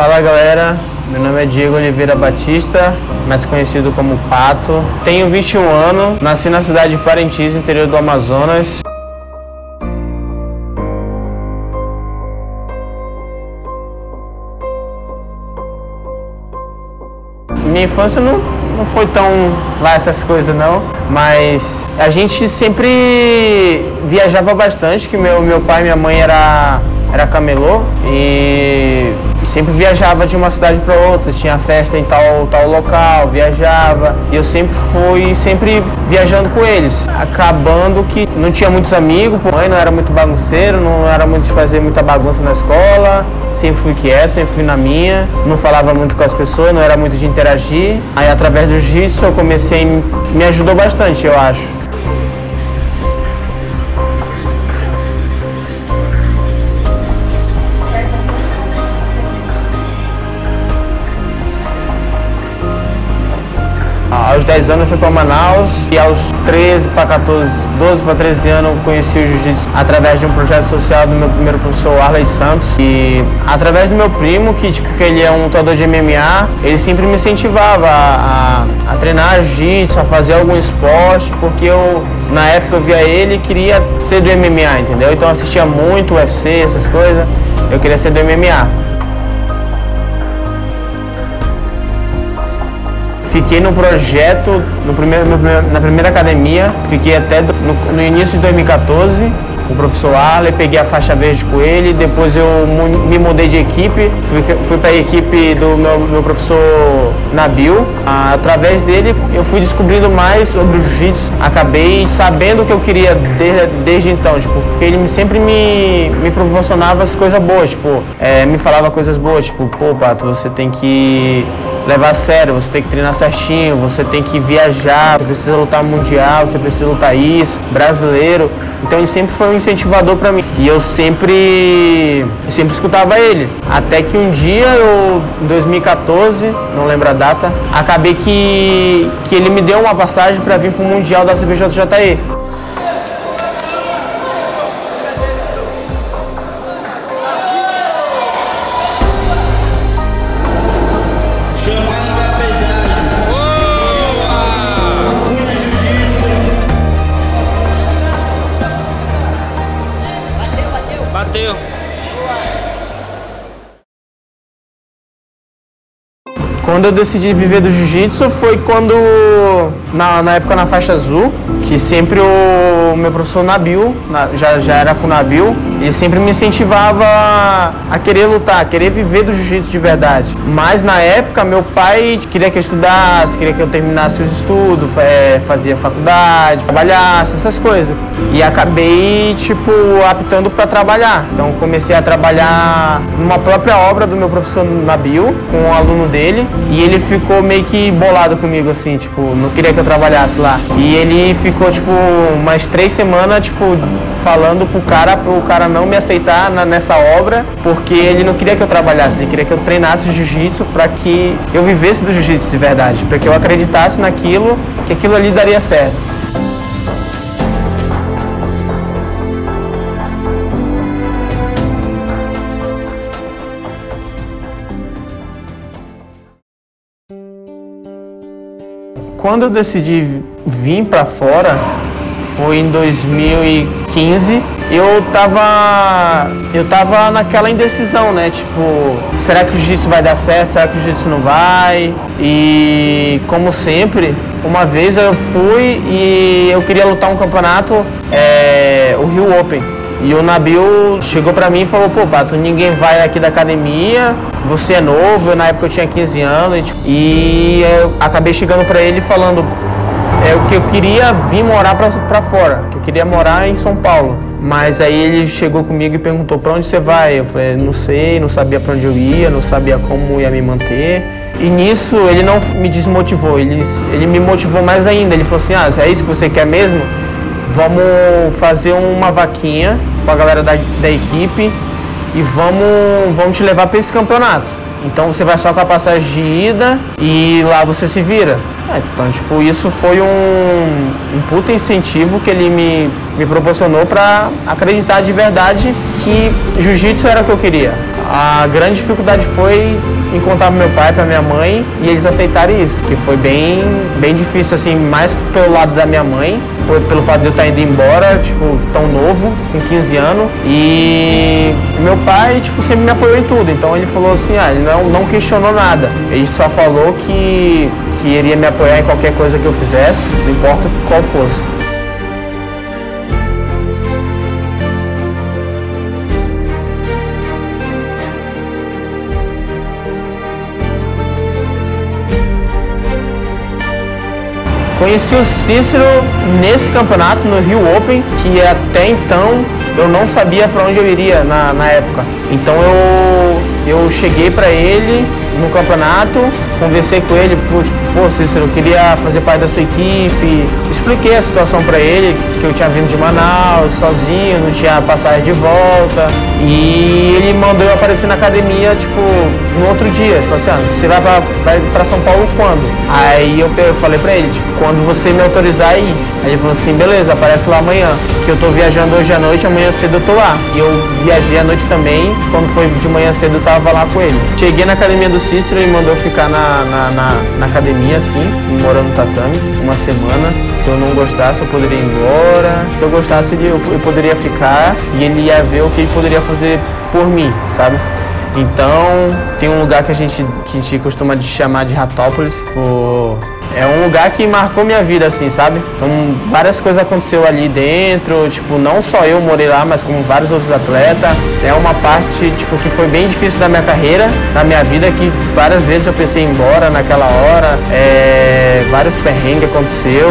Fala galera, meu nome é Diego Oliveira Batista, mais conhecido como Pato. Tenho 21 anos, nasci na cidade de Parintins, interior do Amazonas. Minha infância não, não foi tão lá essas coisas não, mas a gente sempre viajava bastante, que meu, meu pai e minha mãe era, era camelô e sempre viajava de uma cidade para outra, tinha festa em tal, tal local, viajava. E eu sempre fui, sempre viajando com eles. Acabando que não tinha muitos amigos, mãe não era muito bagunceiro, não era muito de fazer muita bagunça na escola. Sempre fui quieto, sempre fui na minha, não falava muito com as pessoas, não era muito de interagir. Aí através do jiu-jitsu eu comecei, me ajudou bastante, eu acho. 10 anos eu fui para Manaus e aos 13 para 14, 12 para 13 anos eu conheci o jiu-jitsu através de um projeto social do meu primeiro professor Arley Santos e através do meu primo, que tipo que ele é um lutador de MMA, ele sempre me incentivava a, a, a treinar jiu-jitsu, a fazer algum esporte, porque eu na época eu via ele e queria ser do MMA, entendeu? Então eu assistia muito UFC, essas coisas, eu queria ser do MMA. Fiquei no projeto, no primeiro, no, na primeira academia, fiquei até do, no, no, início de 2014, com o professor Arley, peguei a faixa verde com ele, depois eu me mudei de equipe, fui, fui para a equipe do meu, meu professor Nabil. Ah, através dele eu fui descobrindo mais sobre o jiu-jitsu, acabei sabendo o que eu queria desde, desde então, tipo, porque ele sempre me, me proporcionava as coisas boas, tipo, é, me falava coisas boas, tipo, pô, Pato, você tem que levar a sério, você tem que treinar certinho, você tem que viajar, você precisa lutar mundial, você precisa lutar isso, brasileiro. Então ele sempre foi um incentivador para mim. E eu sempre, eu sempre escutava ele. Até que um dia em 2014, não lembro a data, acabei que, que ele me deu uma passagem para vir para o Mundial da CBJJE. Quando eu decidi viver do jiu-jitsu foi quando, na, na época na faixa azul, que sempre o meu professor Nabil, na, já, já era com o Nabil, ele sempre me incentivava a querer lutar, a querer viver do jiu-jitsu de verdade. Mas na época meu pai queria que eu estudasse, queria que eu terminasse os estudos, é, fazia faculdade, trabalhasse, essas coisas. E acabei, tipo, aptando para trabalhar. Então comecei a trabalhar numa própria obra do meu professor Nabil, com um aluno dele. E ele ficou meio que bolado comigo, assim, tipo, não queria que eu trabalhasse lá. E ele ficou, tipo, umas três semanas, tipo, falando pro cara, pro cara não me aceitar na, nessa obra, porque ele não queria que eu trabalhasse, ele queria que eu treinasse jiu-jitsu para que eu vivesse do jiu-jitsu de verdade, para que eu acreditasse naquilo, que aquilo ali daria certo. Quando eu decidi vir para fora, foi em 2015, eu tava eu tava naquela indecisão, né? Tipo, será que o jiu-jitsu vai dar certo? Será que o jiu-jitsu não vai? E como sempre, uma vez eu fui e eu queria lutar um campeonato, é, o Rio Open. E o Nabil chegou pra mim e falou, pô, Pato, ninguém vai aqui da academia, você é novo, eu, na época eu tinha 15 anos, e, tipo, e eu acabei chegando pra ele falando é, o que eu queria vir morar pra fora, que eu queria morar em São Paulo. Mas aí ele chegou comigo e perguntou para onde você vai? Eu falei, não sei, não sabia para onde eu ia, não sabia como ia me manter. E nisso ele não me desmotivou, ele, ele me motivou mais ainda. Ele falou assim, ah, é isso que você quer mesmo? Vamos fazer uma vaquinha com a galera da, da equipe e vamos, vamos te levar para esse campeonato. Então você vai só com a passagem de ida e lá você se vira. É, então, tipo, isso foi um, um incentivo que ele me, me proporcionou para acreditar de verdade que jiu-jitsu era o que eu queria. a grande dificuldade foi encontrar meu pai, pra minha mãe e eles aceitarem isso, que foi bem, bem difícil, assim, mais pelo lado da minha mãe, pelo fato de eu estar indo embora, tipo, tão novo, com 15 anos. E meu pai, tipo, sempre me apoiou em tudo. Então ele falou assim, ah, ele não, não questionou nada. Ele só falou que, que iria me apoiar em qualquer coisa que eu fizesse, não importa qual fosse. Conheci o Cícero nesse campeonato, no Rio Open, que até então eu não sabia para onde eu iria na, na época. Então eu, eu cheguei para ele no campeonato, conversei com ele, pô, Cícero, eu queria fazer parte da sua equipe, expliquei a situação para ele, que eu tinha vindo de Manaus sozinho, não tinha passagem de volta, e ele mandou eu aparecer na academia, tipo, no outro dia, falou assim, ah, você vai pra, vai pra São Paulo quando? Aí eu, eu falei pra ele, tipo, quando você me autorizar aí. Aí ele falou assim, beleza, aparece lá amanhã, que eu tô viajando hoje à noite, amanhã cedo eu tô lá. E eu viajei à noite também, quando foi de manhã cedo eu tava lá com ele. Cheguei na academia do Cícero, ele mandou ficar na, na, na, na academia, assim, morando no tatame, uma semana. Se eu não gostasse, eu poderia ir embora. Se eu gostasse, eu, eu poderia ficar e ele ia ver o que ele poderia fazer por mim, sabe? Então, tem um lugar que a gente, que a gente costuma chamar de Ratópolis, por é um lugar que marcou minha vida, assim, sabe? Então, várias coisas aconteceu ali dentro, tipo, não só eu morei lá, mas como vários outros atletas. É uma parte, tipo, que foi bem difícil da minha carreira, da minha vida, que várias vezes eu pensei em ir embora naquela hora, é, vários perrengues aconteceu,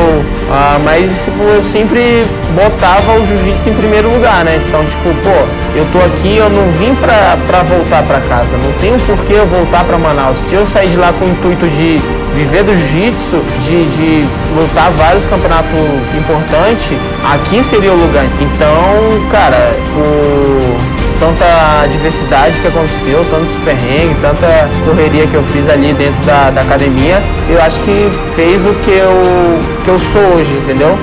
ah, mas, tipo, eu sempre botava o jiu-jitsu em primeiro lugar, né? Então, tipo, pô, eu tô aqui, eu não vim pra, pra voltar pra casa, não tenho por que eu voltar pra Manaus. Se eu sair de lá com o intuito de viver do jiu-jitsu, de, de lutar vários campeonatos importantes, aqui seria o lugar. Então, cara, o tanta diversidade que aconteceu, tantos perrengues, tanta correria que eu fiz ali dentro da, da academia, eu acho que fez o que eu, que eu sou hoje, entendeu?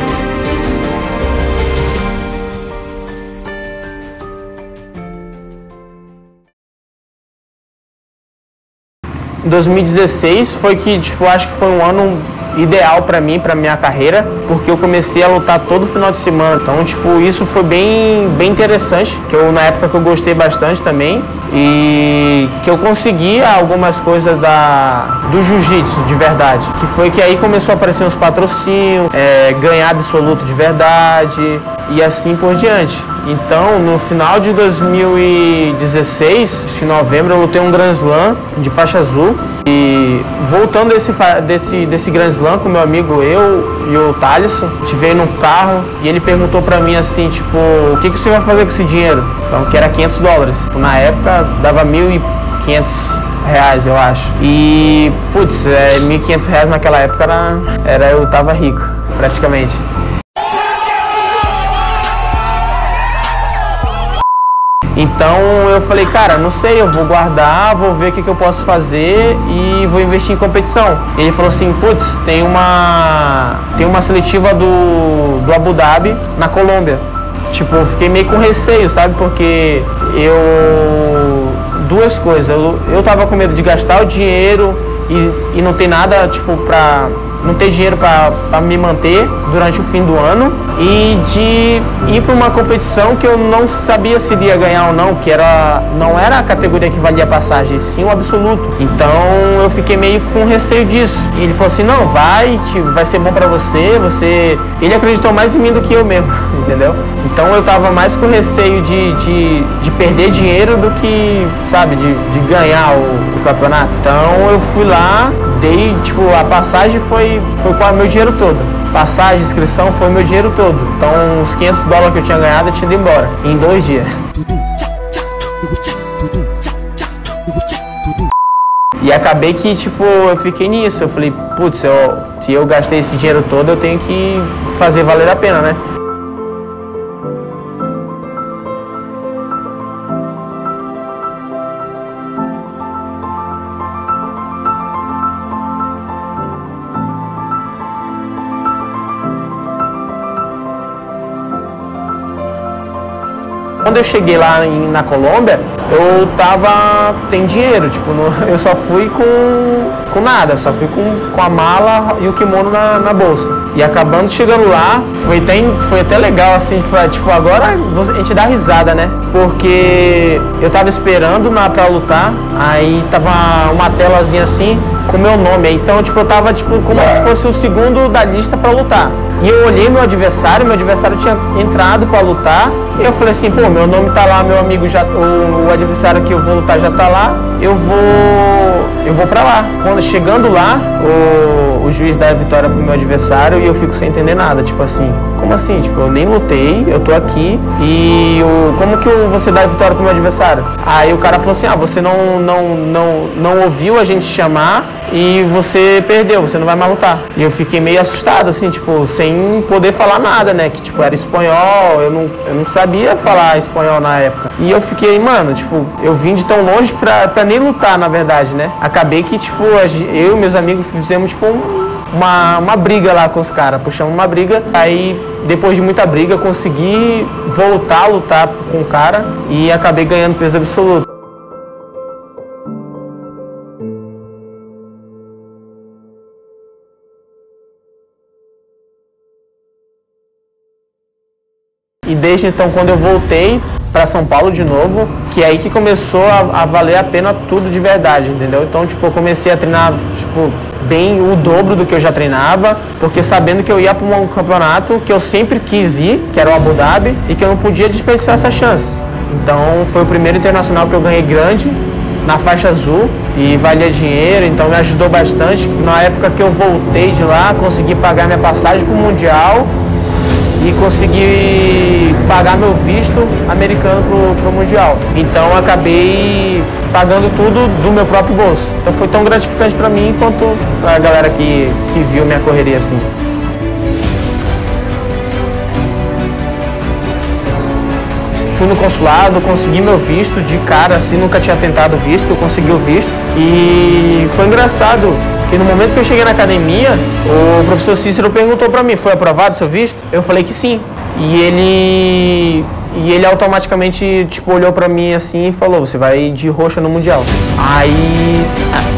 2016 foi que, tipo, acho que foi um ano ideal para mim, para minha carreira, porque eu comecei a lutar todo final de semana. Então, tipo, isso foi bem, bem interessante, que eu na época que eu gostei bastante também e que eu consegui algumas coisas da do jiu-jitsu de verdade, que foi que aí começou a aparecer uns patrocínios, é, ganhar absoluto de verdade e assim por diante. Então, no final de 2016, em novembro, eu lutei um Grand Slam de faixa azul. E voltando desse, desse, desse Grand Slam com meu amigo, eu e o Thaleson, gente veio no carro e ele perguntou pra mim assim, tipo, o que, que você vai fazer com esse dinheiro? Então, que era 500 dólares. Na época, dava 1.500 reais, eu acho. E, putz, é, 1.500 reais naquela época era, era eu tava rico, praticamente. Então eu falei, cara, não sei, eu vou guardar, vou ver o que, que eu posso fazer e vou investir em competição. E ele falou assim, putz, tem uma. Tem uma seletiva do, do Abu Dhabi na Colômbia. Tipo, eu fiquei meio com receio, sabe? Porque eu. Duas coisas. Eu, eu tava com medo de gastar o dinheiro e, e não ter nada, tipo, pra não ter dinheiro para me manter durante o fim do ano e de ir para uma competição que eu não sabia se iria ganhar ou não, que era não era a categoria que valia a passagem, sim o absoluto. Então eu fiquei meio com receio disso. E ele falou assim: "Não, vai, vai ser bom para você, você". Ele acreditou mais em mim do que eu mesmo, entendeu? Então eu tava mais com receio de, de, de perder dinheiro do que, sabe, de, de ganhar o, o campeonato. Então eu fui lá, dei, tipo, a passagem foi, foi com o meu dinheiro todo. Passagem, inscrição foi meu dinheiro todo. Então, os 500 dólares que eu tinha ganhado, eu tinha ido embora em dois dias. E acabei que, tipo, eu fiquei nisso. Eu falei, putz, eu, se eu gastei esse dinheiro todo, eu tenho que fazer valer a pena, né? Quando eu cheguei lá em, na Colômbia, eu tava sem dinheiro, tipo, no, eu só fui com, com nada, só fui com, com a mala e o kimono na, na bolsa. E acabando chegando lá, foi até, foi até legal, assim, foi, tipo, agora a gente dá risada, né? Porque eu tava esperando na, pra lutar, aí tava uma telazinha assim, com meu nome. Então, tipo, eu tava, tipo, como se fosse o segundo da lista pra lutar. E eu olhei meu adversário, meu adversário tinha entrado para lutar. Eu falei assim, pô, meu nome tá lá, meu amigo já, o, o adversário que eu vou lutar já tá lá. Eu vou, eu vou para lá. Quando chegando lá, o, o juiz dá a vitória pro meu adversário e eu fico sem entender nada, tipo assim, como assim? Tipo, eu nem lutei, eu tô aqui e o, como que você dá a vitória pro meu adversário? Aí o cara falou assim, ah, você não, não, não, não ouviu a gente chamar e você perdeu, você não vai mais lutar. E eu fiquei meio assustado, assim, tipo, sem poder falar nada, né? Que, tipo, era espanhol, eu não, eu não sabia falar espanhol na época. E eu fiquei, mano, tipo, eu vim de tão longe pra, pra nem lutar, na verdade, né? Acabei que, tipo, eu e meus amigos fizemos, tipo, uma, uma briga lá com os caras, puxamos uma briga, aí depois de muita briga consegui voltar a lutar com o cara e acabei ganhando peso absoluto. E desde então, quando eu voltei para São Paulo de novo, que é aí que começou a, a, valer a pena tudo de verdade, entendeu? Então, tipo, eu comecei a treinar, tipo, bem o dobro do que eu já treinava, porque sabendo que eu ia para um campeonato que eu sempre quis ir, que era o Abu Dhabi, e que eu não podia desperdiçar essa chance. Então, foi o primeiro internacional que eu ganhei grande, na faixa azul e valia dinheiro, então me ajudou bastante. Na época que eu voltei de lá, consegui pagar minha passagem para o Mundial e consegui pagar meu visto americano pro, pro Mundial. Então acabei pagando tudo do meu próprio bolso. Então foi tão gratificante para mim quanto a galera que, que viu minha correria assim. fui no consulado, consegui meu visto de cara, assim, nunca tinha tentado visto, consegui o visto. E foi engraçado, que no momento que eu cheguei na academia, o professor Cícero perguntou para mim, foi aprovado seu visto? Eu falei que sim. E ele e ele automaticamente tipo olhou para mim assim e falou: "Você vai de roxa no mundial". Aí,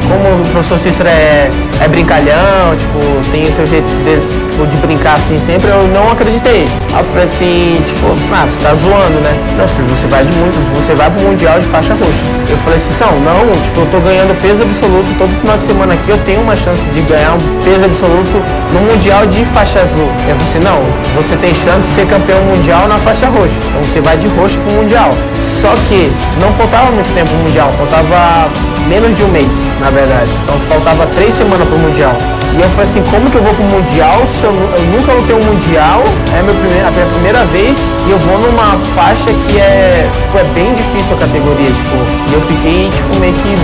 como o professor Cícero é, é brincalhão, tipo, tem seu jeito de tipo, de brincar assim sempre, eu não acreditei. Aí eu falei assim, tipo, ah, você tá zoando, né? Não, filho, você vai de muito, você vai pro Mundial de faixa roxa. Eu falei assim, São, não, tipo, eu tô ganhando peso absoluto, todo final de semana aqui eu tenho uma chance de ganhar um peso absoluto no Mundial de faixa azul. Eu falei assim, não, você tem chance de ser campeão mundial na faixa roxa. Então você vai de roxo pro Mundial. Só que não faltava muito tempo pro Mundial, faltava menos de um mês, na verdade. Então faltava três semanas pro Mundial. E eu falei assim, como que eu vou pro Mundial se eu, eu nunca lutei um Mundial, é meu primeiro, a minha primeira vez, e eu vou numa faixa que é, tipo, é bem difícil a categoria, tipo, e eu fiquei, tipo, meio que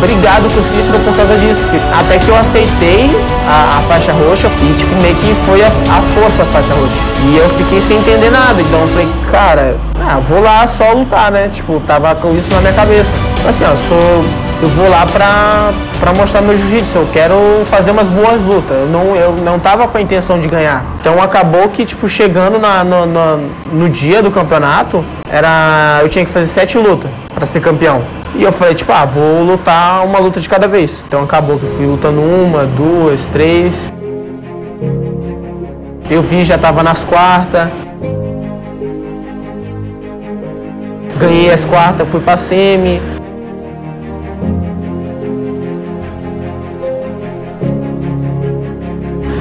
brigado com o Cícero por causa disso. Até que eu aceitei a, a faixa roxa e, tipo, meio que foi a, a, força a faixa roxa. E eu fiquei sem entender nada. Então eu falei, cara, ah, vou lá só lutar, né? Tipo, tava com isso na minha cabeça. Assim, ó, sou eu vou lá pra, pra mostrar meu jiu-jitsu, eu quero fazer umas boas lutas. Eu não, eu não tava com a intenção de ganhar. Então acabou que, tipo, chegando na, no, no, no dia do campeonato, era. Eu tinha que fazer sete lutas para ser campeão. E eu falei, tipo, ah, vou lutar uma luta de cada vez. Então acabou que eu fui lutando uma, duas, três. Eu vi, já tava nas quartas. Ganhei as quartas, fui pra semi.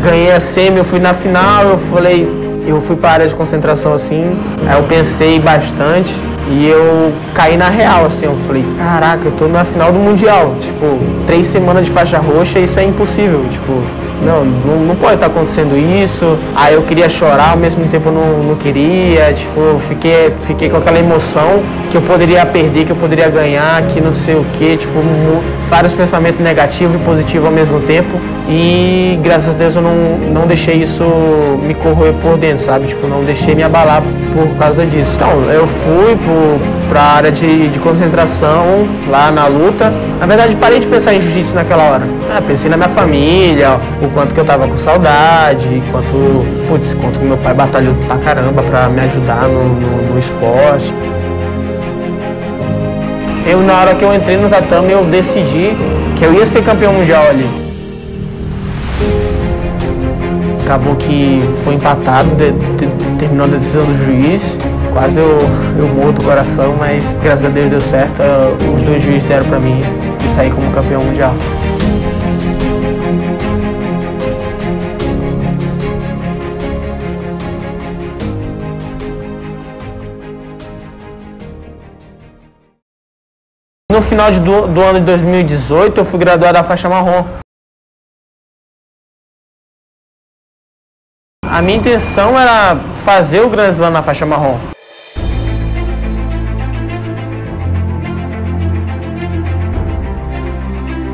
Ganhei a semi, eu fui na final, eu falei, eu fui para a área de concentração assim, aí eu pensei bastante e eu caí na real, assim, eu falei, caraca, eu tô na final do Mundial, tipo, três semanas de faixa roxa, isso é impossível, tipo, não, não, não pode estar tá acontecendo isso. Aí eu queria chorar, ao mesmo tempo eu não, não queria, tipo, eu fiquei, fiquei com aquela emoção que eu poderia perder, que eu poderia ganhar, que não sei o que, tipo, vários pensamentos negativos e positivos ao mesmo tempo. E graças a Deus eu não, não deixei isso me corroer por dentro, sabe? Tipo, não deixei me abalar por causa disso. Então, eu fui para a área de, de concentração lá na luta. Na verdade, parei de pensar em jiu-jitsu naquela hora. Ah, pensei na minha família, o quanto que eu tava com saudade, quanto, putz, quanto meu pai batalhou pra caramba para me ajudar no, no, no esporte. eu na hora que eu entrei no tatame eu decidi que eu ia ser campeão mundial ali. Acabou que foi empatado, de, de, terminou a decisão do juiz. Quase eu, eu morro do coração, mas graças a Deus deu certo. Os dois juízes deram para mim e sair como campeão mundial. No final do, do ano de 2018, eu fui graduado da faixa marrom. A minha intenção era fazer o Grand Slam na faixa marrom.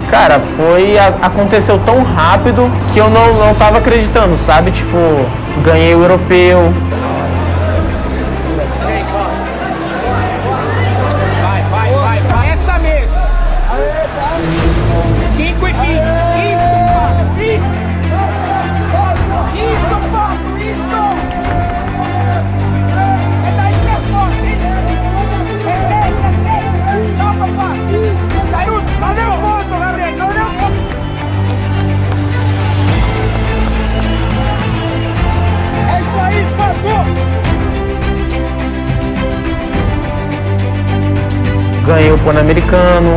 Cara, foi. aconteceu tão rápido que eu não, não tava acreditando, sabe? Tipo, ganhei o europeu, o Pan-Americano,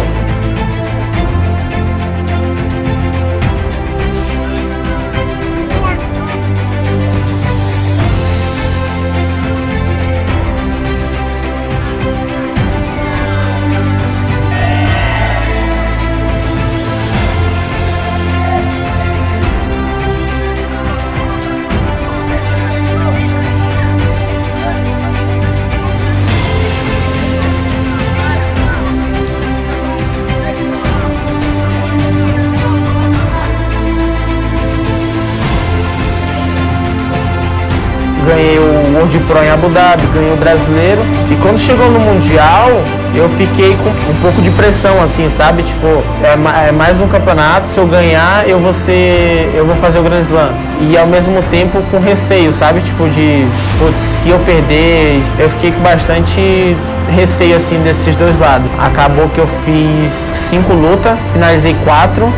Pro em Abu Dhabi, ganhei o brasileiro. E quando chegou no Mundial, eu fiquei com um pouco de pressão, assim, sabe? Tipo, é, é mais um campeonato, se eu ganhar, eu vou ser. eu vou fazer o Grand Slam. E ao mesmo tempo com receio, sabe? Tipo, de putz, se eu perder, eu fiquei com bastante receio assim desses dois lados. Acabou que eu fiz cinco lutas, finalizei quatro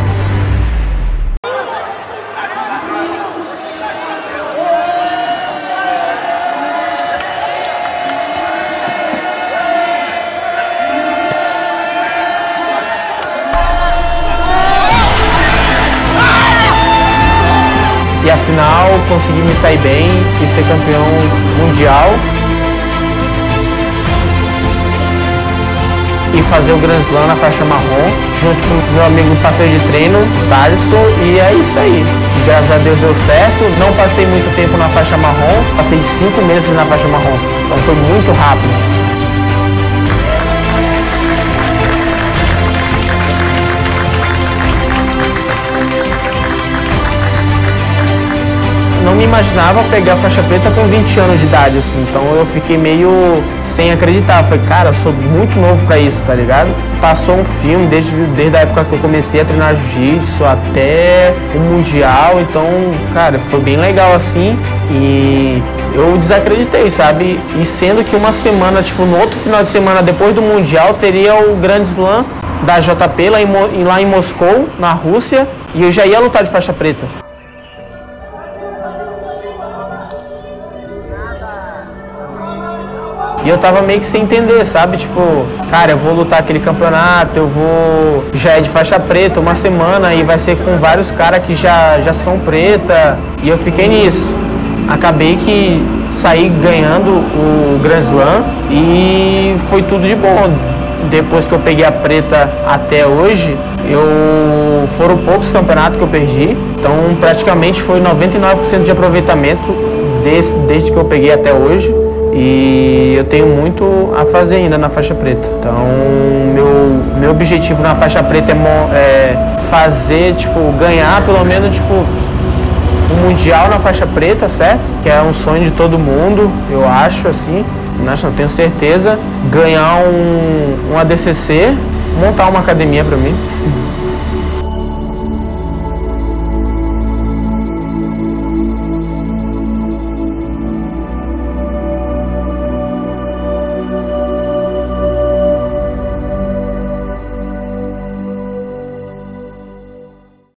sair bem e ser campeão mundial. E fazer o Grand Slam na faixa marrom, junto com meu amigo parceiro de treino, Thaleson, e é isso aí. Graças a Deus deu certo, não passei muito tempo na faixa marrom, passei cinco meses na faixa marrom, então foi muito rápido. Não me imaginava pegar faixa preta com 20 anos de idade, assim. Então eu fiquei meio sem acreditar. falei, cara, sou muito novo para isso, tá ligado? Passou um filme desde, desde a época que eu comecei a treinar jiu-jitsu até o Mundial. Então, cara, foi bem legal assim. E eu desacreditei, sabe? E sendo que uma semana, tipo, no outro final de semana depois do Mundial, teria o Grande Slam da JP lá em, lá em Moscou, na Rússia, e eu já ia lutar de faixa preta. E eu tava meio que sem entender, sabe? Tipo, cara, eu vou lutar aquele campeonato, eu vou. Já é de faixa preta, uma semana, e vai ser com vários caras que já, já são preta. E eu fiquei nisso. Acabei que saí ganhando o Grand Slam e foi tudo de bom. Depois que eu peguei a preta até hoje, eu foram poucos campeonatos que eu perdi. Então praticamente foi 99% de aproveitamento desde, desde que eu peguei até hoje. E eu tenho muito a fazer ainda na faixa preta. Então, meu, meu objetivo na faixa preta é, é fazer, tipo, ganhar pelo menos, tipo, um mundial na faixa preta, certo? Que é um sonho de todo mundo, eu acho, assim. Não tenho certeza. Ganhar um, um ADCC, montar uma academia para mim.